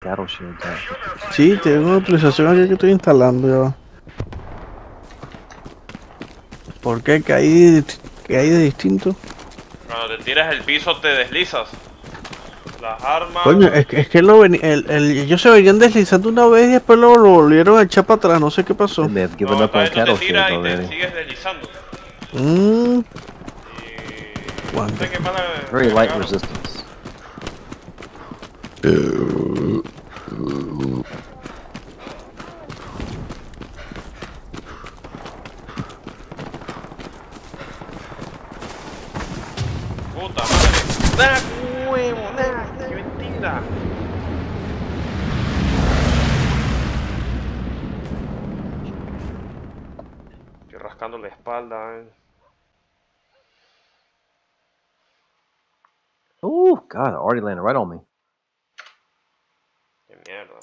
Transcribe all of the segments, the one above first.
Cattle shield. Sí, tengo una autorización aquí que estoy instalando ya. ¿Por qué? ¿Qué hay, de- qué hay de distinto? Cuando te tiras el piso te deslizas. Las armas. Coño, es, que- es que lo veni- el, el- ellos se venían deslizando una vez y después lo, lo volvieron a echar para atrás, no sé qué pasó. No, cattle tú te tiras y te sigues deslizando. Mmm, Y. No sé qué pasa, Very light claro. resistance. Puta madre. ¡Nah, huevo! ¡Nah! ¡Qué mentira! Estoy rascando la espalda, eh. Ooh, God, already landed right on me. Qué mierda.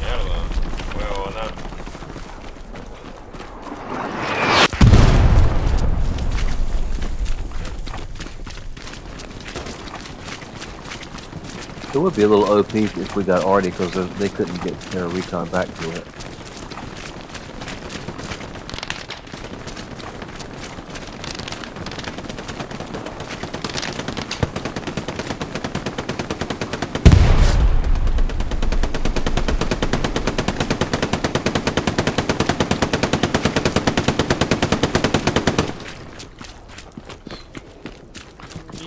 Mierda, huevona. It would be a little OP if we got Artie because they couldn't get their recon back to it.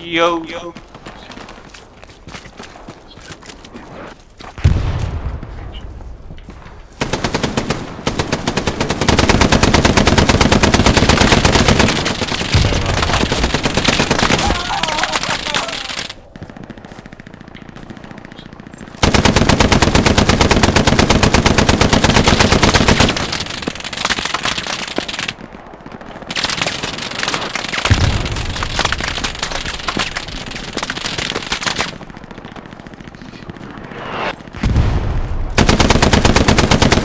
Yo, yo.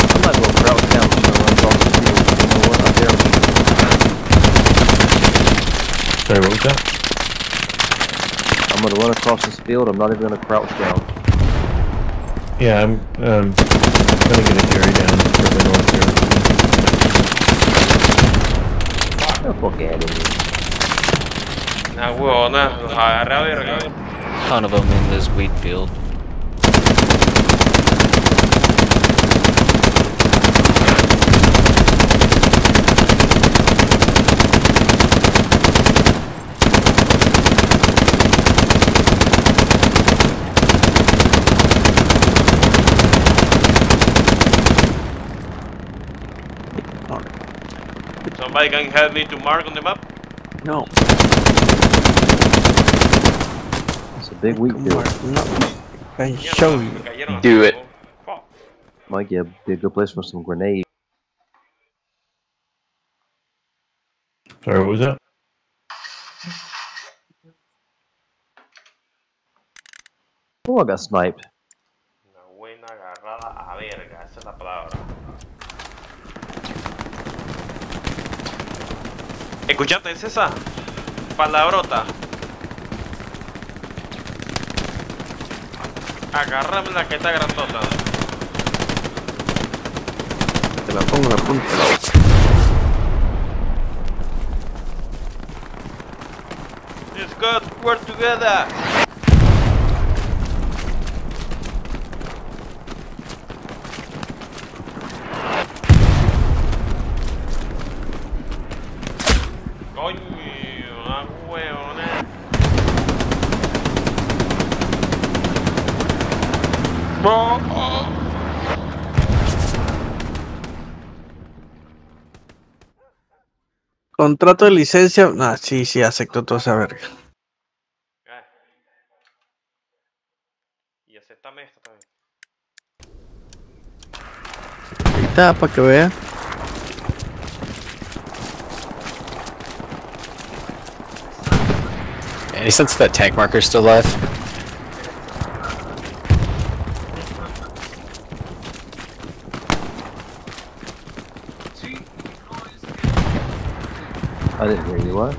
I might as well crouch down when I run off the field. You know what? I dare Sorry, what was that? I'm gonna run across this field. I'm not even gonna crouch down. Yeah, I'm um, gonna get a carry down further north here. Get fuck out of here. Nah, huevona. Los agarré a verga. ton of them in this wheat field. Somebody can help me to mark on the map? no. It's a big wheat field. No. I show you. Me Do it. Fuck. Might get be a good place for some grenades. Sorry, what was that? Oh, I got sniped. Escuchate, es esa palabrota. Agárrame la que está grandota. Te la pongo en la punta. Let's go work together. Coño, una huevona. Contrato de licencia. Ah, sí, sí, acepto toda esa verga. Y aceptame esto también. Ahí está, para que vea. Any sense that tank marker's still alive? I didn't hear you. What?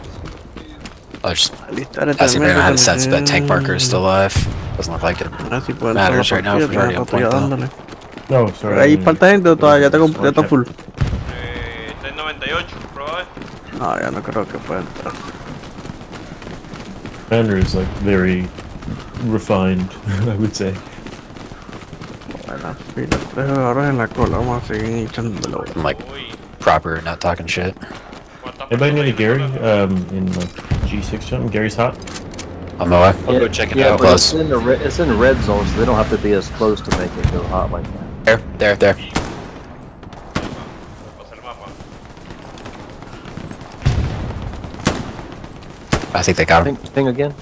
I just Alistar el asking tremendo how to sense if that tank también. marker is still alive. Doesn't look like it. Matters right now if partida, we're already on point, dándole. No, sorry. I ¿Ahí mean- falta gente o todavía está, ya está full? Eh, está en 98, prueba. No, ya no creo que pueda entrar. Commander is like very refined, I would say. Bueno, fila, tres jugadores en la cola, vamos a seguir echándolo. I'm like proper, not talking shit. ¿Cuántas Anybody know personas any Gary? hay en la Um, in like G6 something? Gary's hot. On my way. I'll go check it yeah, out. but it's in the re- it's in the red zone, so they don't have to be as close to make it go hot like that. There, there, there. Pasa el mapa. I think they got him. Ping, ping again.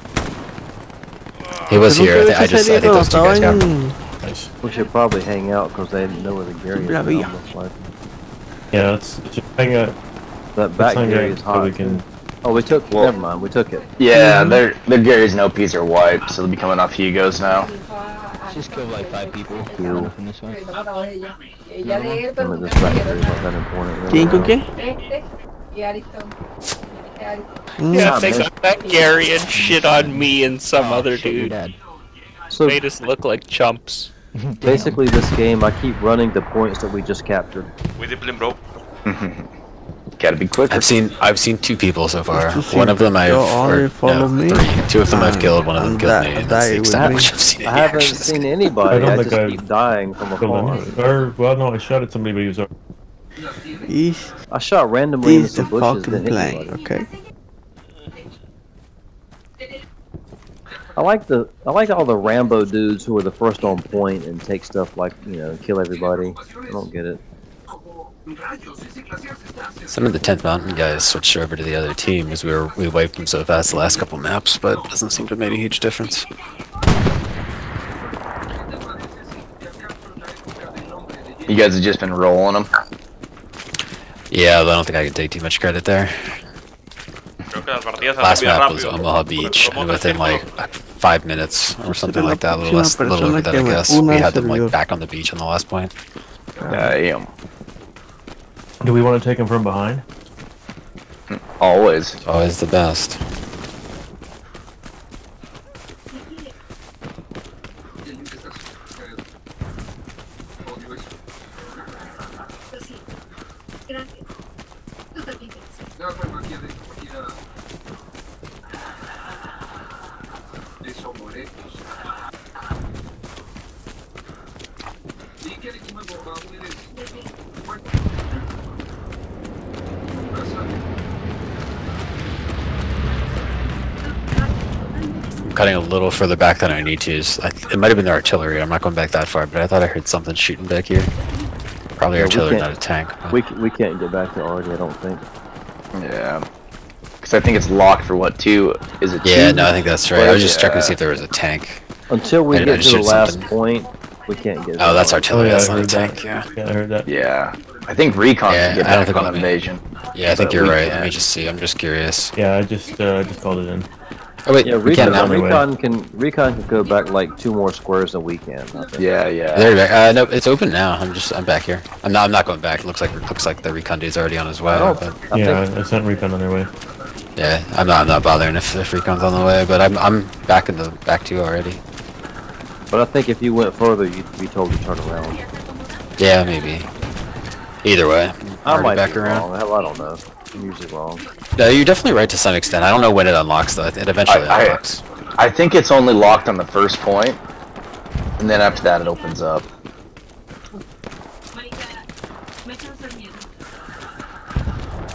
He was here. I, viste thi- I just, I think those two guys got him. Nice. We should probably hang out because they didn't know where the Gary is. La now, vía. most likely. Yeah, let's just hang out. That back Let's Gary is so hot. can. Oh, we took. Well- never mind. We took it. Yeah, their their Gary's and OPs are wiped, so they'll be coming off Hugos now. Just killed like five people. Cool. From this way. Ella de él, Some pero of this back Gary is not that important. really. ¿Quién con quién? este y Ariston. Este Ariston. Mm, Yeah, Ah, they got that Gary and shit on me and some other Shit, dude. So Made us look like chumps. basically, this game, I keep running the points that we just captured. We discipline, bro. Gotta be quicker. I've seen I've seen two people so far. One of them I've or, no, me, three. Two of them I've killed. One of them killed that- me. That's the would extent which I've seen. I haven't action. seen anybody. I don't I, think just I've keep dying from Killed afar. Or well, no, I shot at somebody, but he was. already- He's, I shot randomly into he's the bushes. fucking Didn't hit plane, anybody. okay? I like the I like all the Rambo dudes who are the first on point and take stuff like you know kill everybody. I don't get it. Some of the 10th Mountain guys switched over to the other team as we were we wiped them so fast the last couple maps, but it doesn't seem to have made a huge difference. You guys have just been rolling them. Yeah, I don't think I can take too much credit there. Creo que las partidas se Last map was. Omaha Beach, and within like five minutes or something like that, a little less, a little over that, I guess. We had them like back on the beach on the last point. Damn. Do we want to take him from behind? Always. Always the best. Gracias. Tú también. I'm cutting a little further back than I need to. s- I, it might have been the artillery. I'm not going back that far, but I thought I heard something shooting back here. Probably Yeah, artillery, can't- a tank. but- We we can't get back to Artie. I don't think. Yeah. Because I think it's locked for what two? Is it? yeah, two? no, I think that's right. I was just checking to see if there was a tank. Until we I- I get to the last something. point, we can't get. Oh, that's our. artillery. yeah, that's I not a heard that. tank. Yeah. Yeah, I heard that. Yeah. I think Recon Yeah, can get I don't back think on I'll invasion. Yeah, I think you're right. Let can't. me just see. I'm just curious. Yeah, I just uh, just called it in. Oh wait, Yeah, we can recon, now. Recon can recon can go back like two more squares than we can. Yeah, yeah. There you go. Uh, no, it's open now. I'm just, I'm back here. I'm not, I'm not going back. It looks like, it looks like the recon dude's already on his way. I don't. But I yeah, think I sent recon on their way. yeah, I'm not, I'm not bothering if, if recon's on the way. But I'm, I'm back in the back two already. But I think if you went further, you'd be told to turn around. Yeah, maybe. Either way, I already might back be around. wrong. Hell, I don't know. I'm usually wrong. No, you're definitely right to some extent. I don't know when it unlocks though. It eventually I- I- unlocks. I think it's only locked on the first point, and then after that it opens up. Marica, me causa miedo.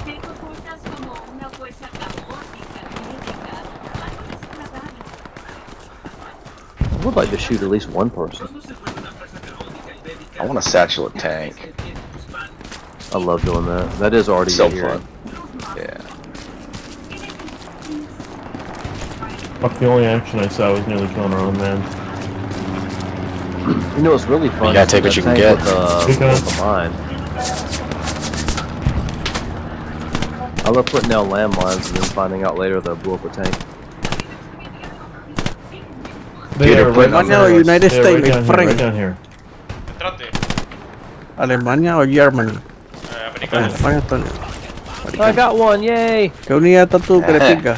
Te comportas como una fuerza caótica, crítica. Algo desagradable. I would like to shoot at least one person. I want a satchel of tank. I love doing that. That is already So here. fun. Yeah. Fuck, the only action I saw was nearly killing our own man. You know it's really fun? You gotta take what you can get. With, uh, with a mine. I love putting down landmines and then finding out later they'll blow up a tank. They Dude, are they're right down Alemania there. o United States, right down my here, right friend. down here. Entrate. Alemania o Germany. Americano. Alemania, Antonio. I got one, yay! ¿Qué unidad estás tú, Cretica?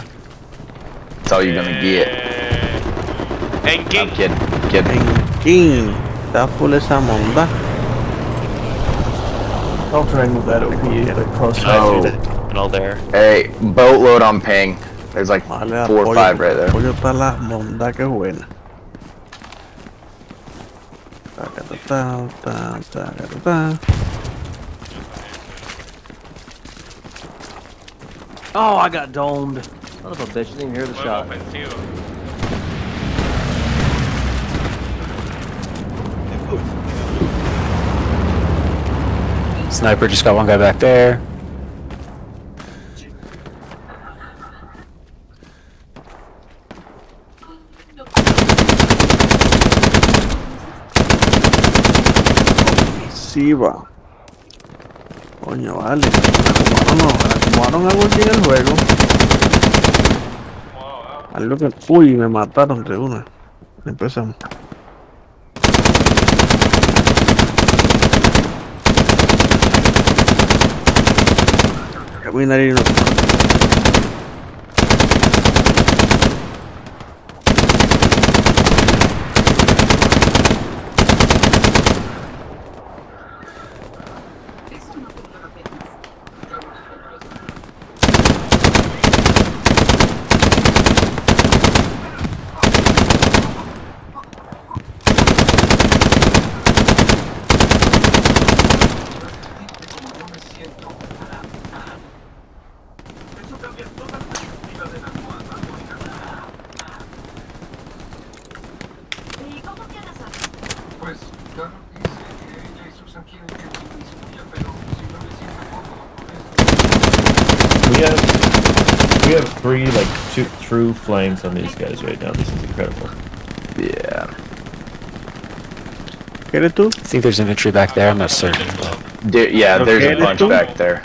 That's all you're gonna get. Eh, en I'm King. kidding. Kidding. En King. Está full esa monda. I'll try and move that OP like close. Oh. And all there. Hey, boatload on ping. There's like Vale, four or five right there. Apoyo está la monda, qué buena. Tacatata, ta, tacatata. Oh, I got domed. Son of a bitch, didn't even hear the Juego shot. ofensivo. Sniper just got one guy back there. Sí, va. Coño, vale. Acomodaron, acomodaron algo aquí en el juego. Algo que. Uy, me mataron de una. Empezamos. No. ¿Y true flanks on these guys right now. This is incredible. Yeah. ¿Qué eres tú? I think there's infantry back there. I'm not certain. But Dude, yeah, there's Okay, a bunch back there.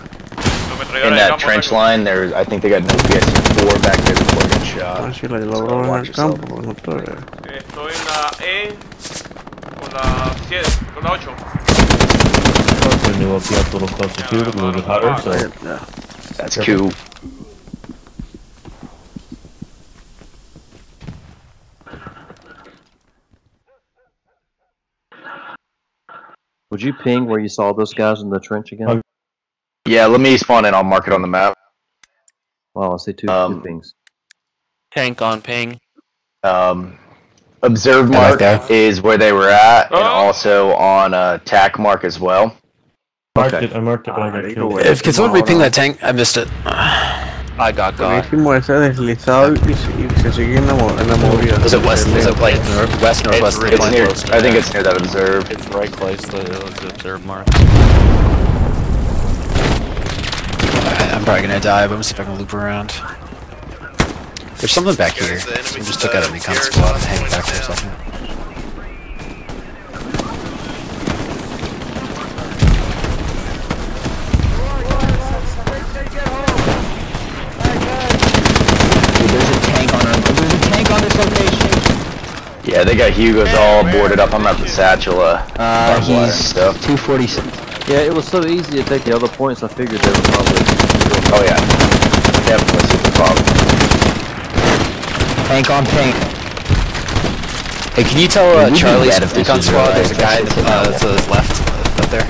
In that trench line, there's I think they got an OPS-4 back there before I get A shot. ver si la logro en watch el campo. yourself. porque no estoy. Estoy en la E. Con la 7. Con la 8. The new OP up a little closer too, a little bit hotter. So Ya. That's cool. Would you ping where you saw those guys in the trench again? Yeah, let me spawn in. I'll mark it on the map. Well, I see two, Um, two pings. Tank on ping. Um, observe I like mark that. is where they were at, and Oh. also on uh, tack mark as well. marked Okay. it. I marked it, but I got killed. if can someone reping that tank? I missed it. I got got. Buenísimo ese deslizado y, se- y sigue en la, mo- en la movida. Was it west? Was it like nor- west northwest? really It's near. close to I think it's near that observe. It's right close to the observe mark. I- I'm probably gonna die, but I'm gonna see if I can loop around. There's something back here. Someone just took out a recon squad and hang back for a second. Dude, there's a tank on our, there's a tank on this location. Yeah, they got Hugo's all boarded up. I'm at the satchel. Uh, barbed wire and he's stuff. 246. Yeah, it was so easy to take the other points. I figured they were probably. Oh yeah, definitely super problem. Tank on tank. Hey, can you tell It uh, would be Charlie's if this recon was squad real there's a life, guy that's uh, just to his left up there?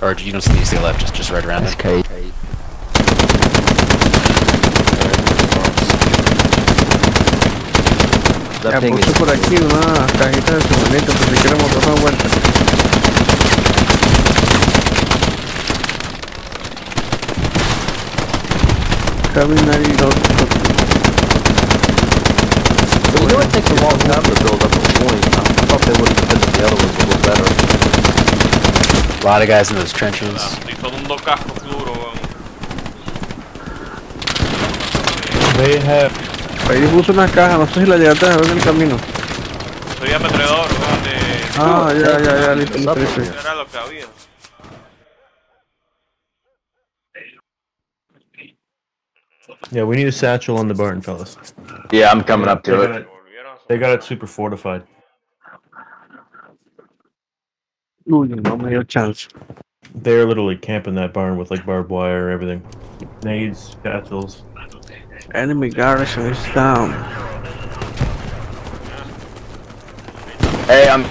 Or you don't see the left, just just right around That's it. crazy. That Ya ping puse is. por aquí una cajita de suministro por si queremos dar una vuelta. Caminar y dos. But you know it takes a long time to build up a point. I thought they would have defended the other ones a little better. A lot of guys in those trenches. Ah, Estoy todo un dos cascos duro, weón. They have Ahí puso una caja, no sé si la llegaste a ver en el camino. Soy ametrallador, weón, de... Ah, ya, ya, ya, listo, listo, listo. Era lo que había. yeah. We need a satchel on the barn, fellas. Yeah, I'm coming up They to got it. it. They got it super fortified. Uy, no me dio chance. They they're literally camping that barn with like barbed wire, everything. Nades, castles. Enemy garrison is down. Hey, I'm.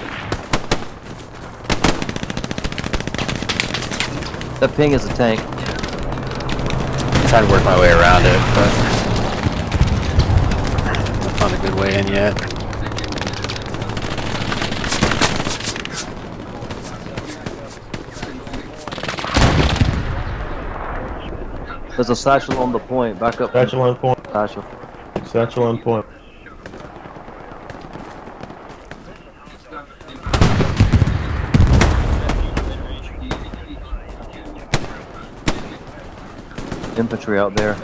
That ping is a tank. I'm trying to work my way around it, but not found a good way in yet. There's a satchel on the point. Back up. Satchel on point. Satchel. Satchel on point. Infantry out there.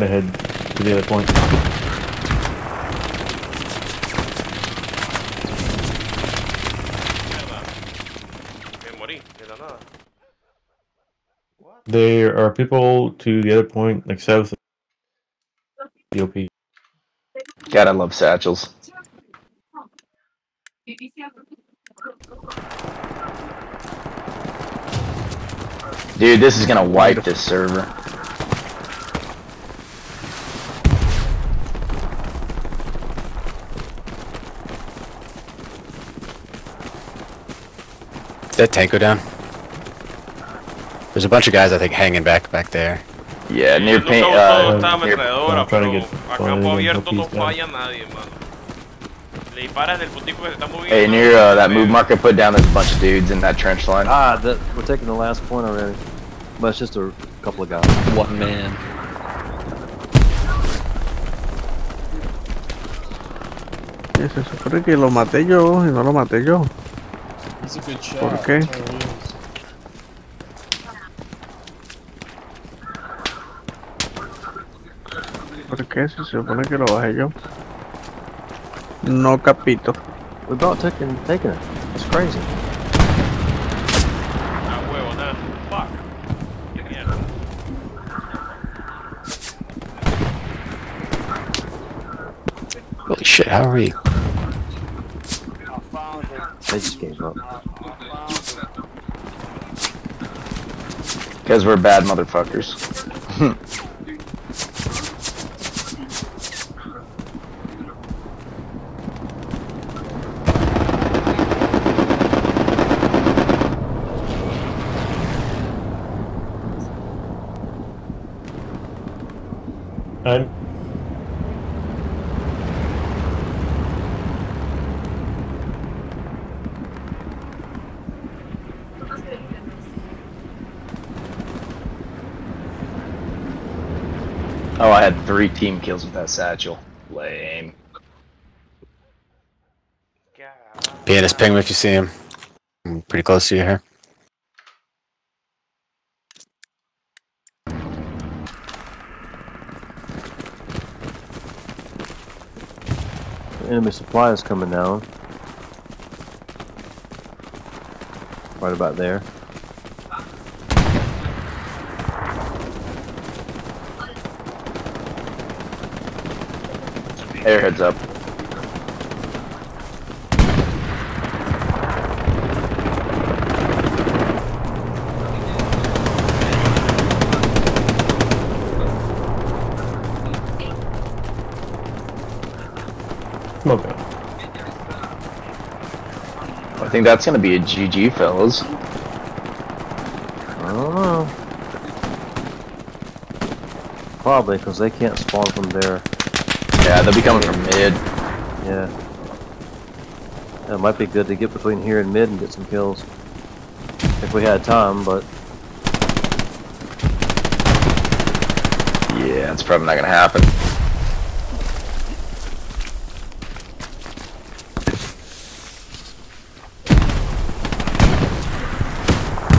Gonna head to the other point. There are people to the other point, like south. DOP. God, I love satchels. Dude, this is gonna wipe this server. That tank go down? There's a bunch of guys I think hanging back back there. Yeah, near Yo paint. nunca he Uh, near, ametralladora, I'm trying to get a flying campo and abierto help no these guys. falla nadie, mano. Le disparas en el puntico que se está moviendo. hey, near uh, that move marker put down, there's a bunch of dudes in that trench line. Ah, that, we're taking the last point already. But it's just a couple of guys. One man. Y Se supone que lo maté yo y no lo maté yo. He's a good shot. ¿Por qué? that's all it is. ¿Por qué? Si se supone que lo bajé yo. No capito. We about taking taking it. It's crazy. Ah, huevo, nada. Fuck. Holy shit, how are we? Just gave up. Because we're bad motherfuckers. Oh, I had three team kills with that satchel. Lame. Pianist ping me if you see him. I'm pretty close to you here. Enemy supply is coming down. Right about there. Airheads up. okay. I think that's gonna be a GG, fellas. I. Probably because they can't spawn from there. Yeah, they'll be coming from mid. Yeah. It might be good to get between here and mid and get some kills. If we had time, but Yeah, it's probably not gonna happen.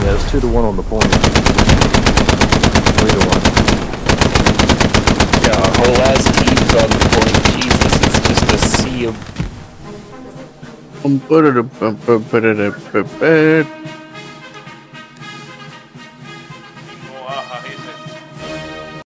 Yeah, it's two to one on the point. Three to one. Yeah, our whole ass team's on the point. Jesus, it's just a sea